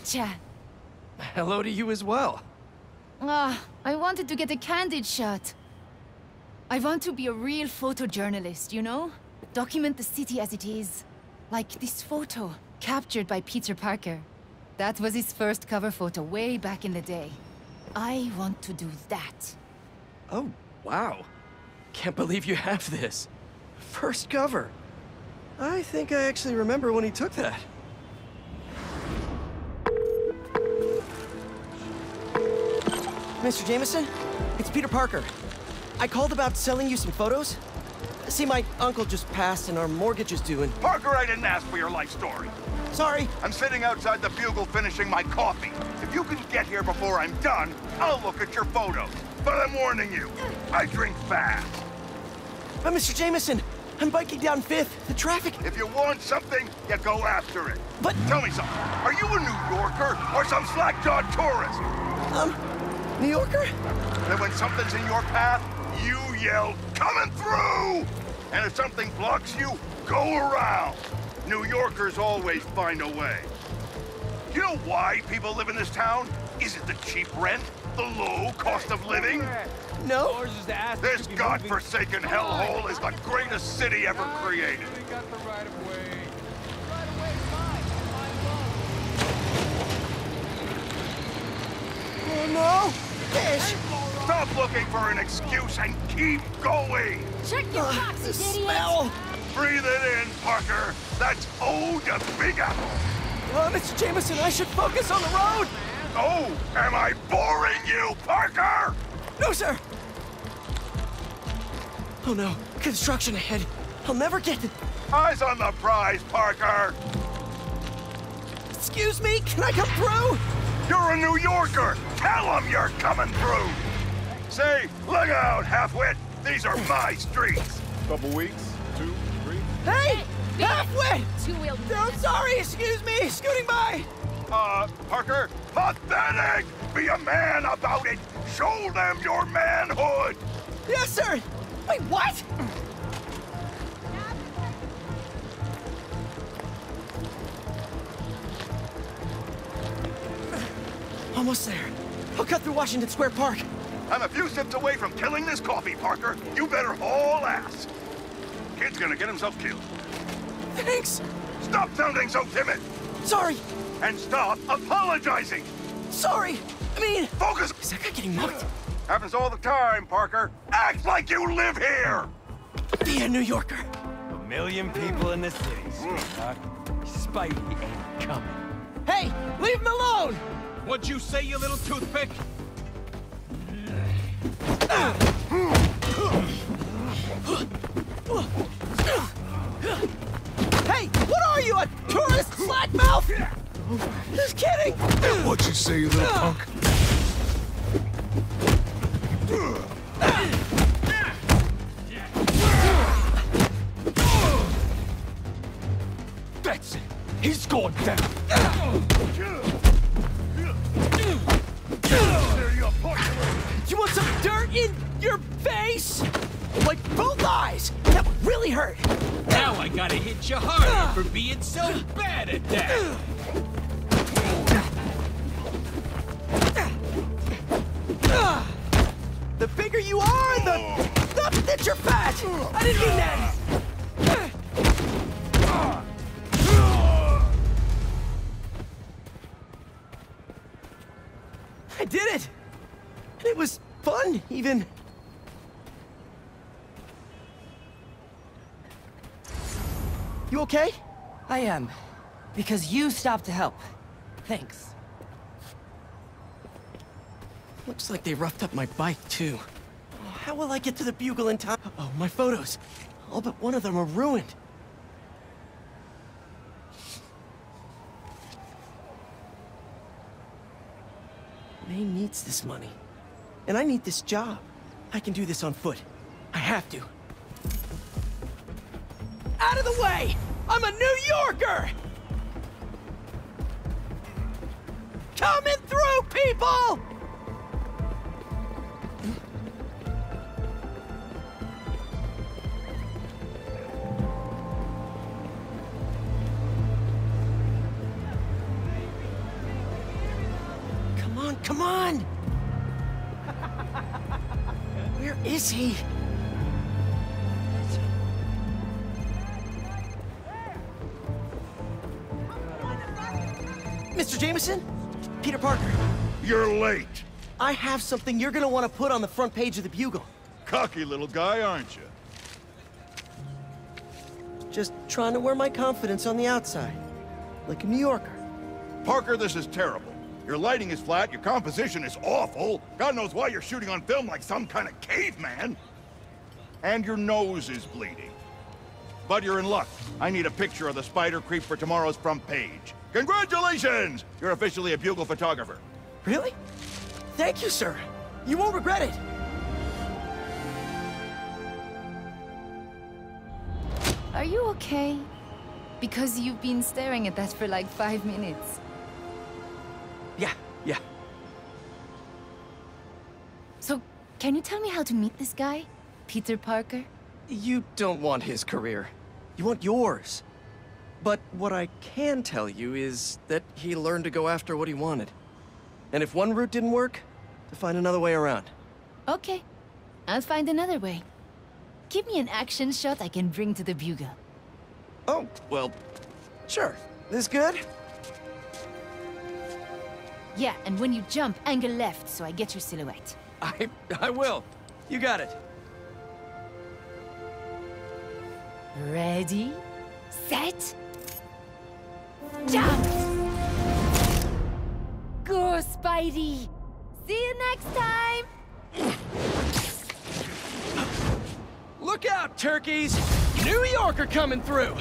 Gotcha! Hello to you as well. Ah, I wanted to get a candid shot. I want to be a real photojournalist, you know? Document the city as it is. Like this photo, captured by Peter Parker. That was his first cover photo way back in the day. I want to do that. Oh, wow. Can't believe you have this. First cover. I think I actually remember when he took that. Mr. Jameson? It's Peter Parker. I called about selling you some photos. See, my uncle just passed and our mortgage is due and... Parker, I didn't ask for your life story. Sorry. I'm sitting outside the Bugle finishing my coffee. If you can get here before I'm done, I'll look at your photos. But I'm warning you, I drink fast. But Mr. Jameson, I'm biking down 5th. The traffic... If you want something, you go after it. But... Tell me something. Are you a New Yorker or some slack-jawed tourist? Um, New Yorker? Then when something's in your path, you yell, coming through! And if something blocks you, go around. New Yorkers always find a way. You know why people live in this town? Is it the cheap rent? The low cost of living? No. This godforsaken hellhole is the greatest city ever created. Oh, no! Fish! Stop looking for an excuse and keep going! Check your Uh, box, the you smell! Breathe it in, Parker! That's Ode to Big Apple! Uh, Mr. Jameson, I should focus on the road! Oh, am I boring you, Parker? No, sir! Oh no, construction ahead. I'll never get to... Eyes on the prize, Parker! Excuse me, can I come through? You're a New Yorker! Tell them you're coming through! Say, look out, halfwit! These are my streets! Couple weeks, two, three. Hey! Beat it. Halfway! Two-wheel No, sorry, excuse me, scooting by! Uh, Parker, pathetic! Be a man about it! Show them your manhood! Yes, sir! Wait, what? Almost there. I'll cut through Washington Square Park. I'm a few sips away from killing this coffee, Parker. You better haul ass. Kid's gonna get himself killed. Thanks! Stop sounding so timid! Sorry! And stop apologizing! Sorry! I mean... Focus! Is that guy getting mugged? Happens all the time, Parker. Act like you live here! Be a New Yorker. A million people in the city, sweetheart. Spidey ain't coming. Hey, leave him alone! What'd you say, you little toothpick? Hey, what are you, a tourist slackmouth? Just kidding! What'd you say, you little punk? That's it. He's going down. You want some dirt in your face? Like both eyes! That would really hurt! Now I gotta hit you harder for being so bad at that. The bigger you are, the... Not that you're fat! I didn't mean that! Did it! And it was fun, even. You okay? I am. Because you stopped to help. Thanks. Looks like they roughed up my bike, too. How will I get to the Bugle in time? Oh, my photos. All but one of them are ruined. May needs this money. And I need this job. I can do this on foot. I have to. Out of the way! I'm a New Yorker! Coming through, people! Come on! Where is he? Mr. Jameson? Peter Parker. You're late. I have something you're gonna want to put on the front page of the Bugle. Cocky little guy, aren't you? Just trying to wear my confidence on the outside. Like a New Yorker. Parker, this is terrible. Your lighting is flat, your composition is awful. God knows why you're shooting on film like some kind of caveman. And your nose is bleeding. But you're in luck. I need a picture of the spider creep for tomorrow's front page. Congratulations! You're officially a bugle photographer. Really? Thank you, sir. You won't regret it. Are you okay? Because you've been staring at that for like five minutes. Yeah. So, can you tell me how to meet this guy? Peter Parker? You don't want his career. You want yours. But what I can tell you is that he learned to go after what he wanted. And if one route didn't work, to find another way around. Okay. I'll find another way. Give me an action shot I can bring to the bugle. Oh, well, sure. This good? Yeah, and when you jump, angle left so I get your silhouette. I, I will. You got it. Ready? Set? Jump! Go, Spidey! See you next time! Look out, turkeys! New Yorker coming through!